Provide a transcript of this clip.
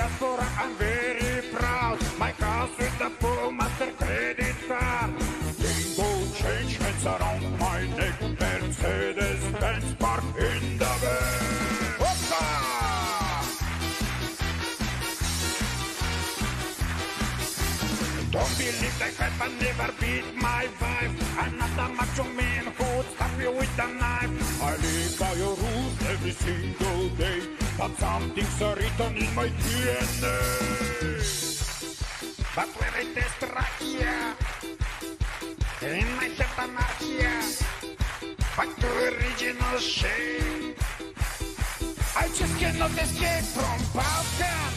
diaspora, I'm very proud. My house is the full master credit card. Bingo change hands around my neck Mercedes Benz park in the Hoppa! Don't believe that I never beat my wife. I'm not a macho man who would stab you with a knife. I live by your rules every single day But something's written in my DNA But when I test Rakia, in my head anarchia, back to original shape. I just cannot escape from Balkan,